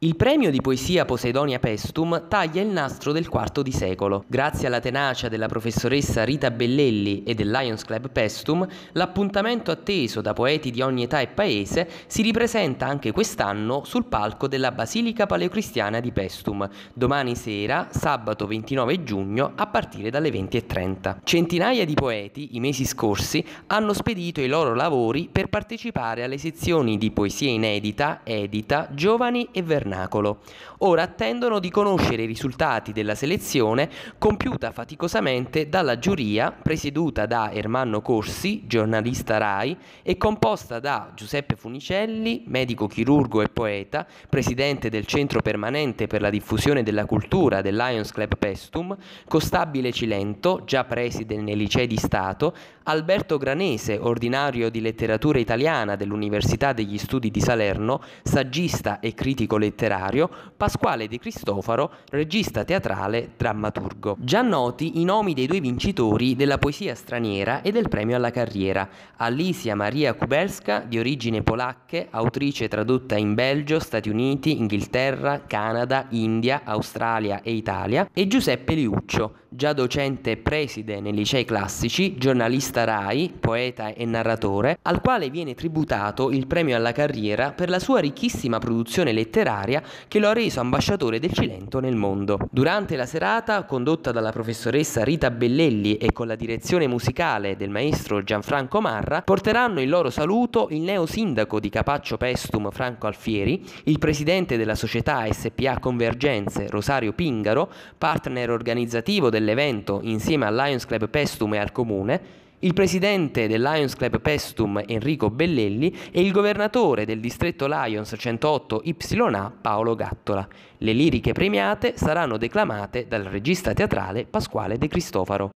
Il premio di poesia Poseidonia Pestum taglia il nastro del quarto di secolo. Grazie alla tenacia della professoressa Rita Bellelli e del Lions Club Pestum, l'appuntamento atteso da poeti di ogni età e paese si ripresenta anche quest'anno sul palco della Basilica Paleocristiana di Pestum, domani sera, sabato 29 giugno, a partire dalle 20.30. Centinaia di poeti, i mesi scorsi, hanno spedito i loro lavori per partecipare alle sezioni di poesia inedita, edita, giovani e vernali Vernacolo. Ora attendono di conoscere i risultati della selezione compiuta faticosamente dalla giuria presieduta da Ermanno Corsi, giornalista RAI, e composta da Giuseppe Funicelli, medico chirurgo e poeta, presidente del Centro Permanente per la diffusione della cultura del Lions Club Pestum, Costabile Cilento, già preside nei licei di Stato, Alberto Granese, ordinario di letteratura italiana dell'Università degli Studi di Salerno, saggista e critico letterario letterario, Pasquale De Cristofaro, regista teatrale, drammaturgo. Già noti i nomi dei due vincitori della poesia straniera e del premio alla carriera, Alicia Maria Kubelska, di origini polacche, autrice tradotta in Belgio, Stati Uniti, Inghilterra, Canada, India, Australia e Italia, e Giuseppe Liuccio, già docente preside nei licei classici, giornalista RAI, poeta e narratore, al quale viene tributato il premio alla carriera per la sua ricchissima produzione letteraria che lo ha reso ambasciatore del Cilento nel mondo. Durante la serata, condotta dalla professoressa Rita Bellelli e con la direzione musicale del maestro Gianfranco Marra, porteranno il loro saluto il neo sindaco di Capaccio Pestum Franco Alfieri, il presidente della società SPA Convergenze Rosario Pingaro, partner organizzativo del dell'evento insieme al Lions Club Pestum e al comune, il presidente del Lions Club Pestum Enrico Bellelli e il governatore del distretto Lions 108 YA Paolo Gattola. Le liriche premiate saranno declamate dal regista teatrale Pasquale De Cristofaro.